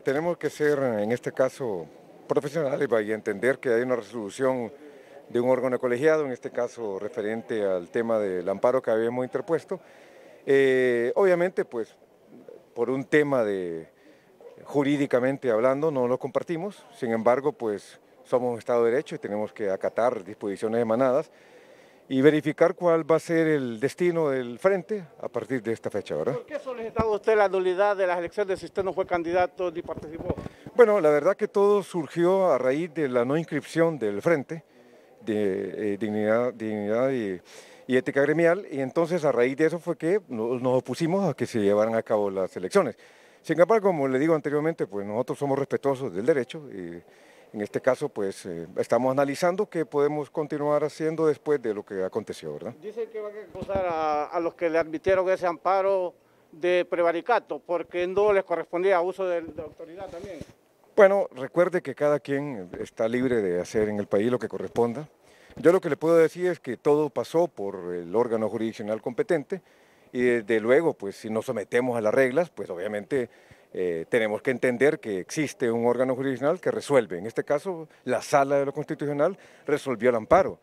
Tenemos que ser, en este caso, profesionales y entender que hay una resolución de un órgano colegiado, en este caso referente al tema del amparo que habíamos interpuesto. Eh, obviamente, pues, por un tema de jurídicamente hablando, no lo compartimos, sin embargo, pues, somos un Estado de Derecho y tenemos que acatar disposiciones emanadas y verificar cuál va a ser el destino del frente a partir de esta fecha, ¿verdad? ¿Por qué ha solicitado usted la nulidad de las elecciones si usted no fue candidato ni participó? Bueno, la verdad que todo surgió a raíz de la no inscripción del frente de eh, dignidad, dignidad y, ética gremial y entonces a raíz de eso fue que nos, nos opusimos a que se llevaran a cabo las elecciones. Sin embargo, como le digo anteriormente, pues nosotros somos respetuosos del derecho y en este caso, pues eh, estamos analizando qué podemos continuar haciendo después de lo que aconteció, ¿verdad? Dicen que van a acusar a, los que le admitieron ese amparo de prevaricato, porque no les correspondía uso de, de autoridad también. Bueno, recuerde que cada quien está libre de hacer en el país lo que corresponda. Yo lo que le puedo decir es que todo pasó por el órgano jurisdiccional competente y desde luego, pues si nos sometemos a las reglas, pues obviamente eh, tenemos que entender que existe un órgano jurisdiccional que resuelve. En este caso, la Sala de lo Constitucional resolvió el amparo.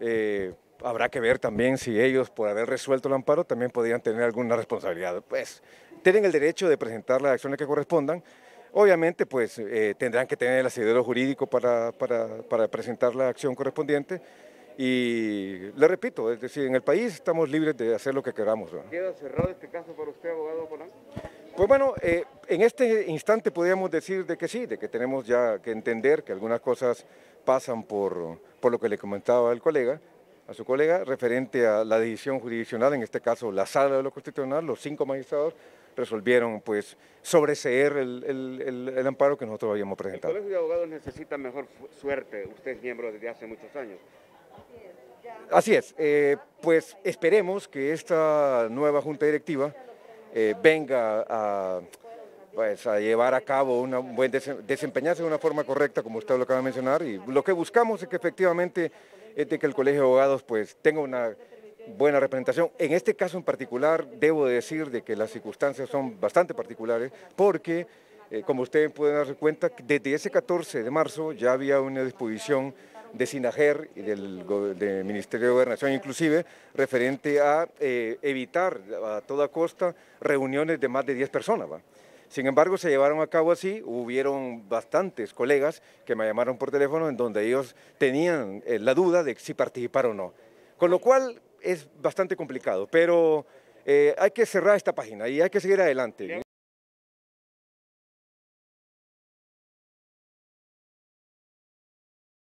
Eh, habrá que ver también si ellos, por haber resuelto el amparo, también podrían tener alguna responsabilidad. Pues tienen el derecho de presentar las acciones que correspondan. Obviamente, pues eh, tendrán que tener el asidero jurídico para, para, para presentar la acción correspondiente. Y le repito, es decir, en el país estamos libres de hacer lo que queramos. ¿Queda cerrado este caso para usted, abogado Polán? Pues bueno, eh, en este instante podríamos decir de que sí, de que tenemos ya que entender que algunas cosas pasan por, por lo que le comentaba el colega, a su colega, referente a la decisión jurisdiccional, en este caso la sala de lo constitucional, los cinco magistrados resolvieron pues sobreseer el, el, el, amparo que nosotros habíamos presentado. El Colegio de Abogados necesita mejor suerte, usted es miembro desde hace muchos años. Así es, eh, pues esperemos que esta nueva junta directiva eh, venga a, pues, a llevar a cabo buen desempeñarse de una forma correcta, como usted lo acaba de mencionar, y lo que buscamos es que efectivamente es de que el Colegio de Abogados pues, tenga una buena representación. En este caso en particular, debo decir de que las circunstancias son bastante particulares, porque, eh, como ustedes pueden darse cuenta, desde ese 14 de marzo ya había una disposición de SINAGER y del, Ministerio de Gobernación inclusive, referente a eh, evitar a toda costa reuniones de más de 10 personas. Sin embargo, se llevaron a cabo así, hubieron bastantes colegas que me llamaron por teléfono en donde ellos tenían eh, la duda de si participar o no. Con lo cual es bastante complicado, pero eh, hay que cerrar esta página y hay que seguir adelante.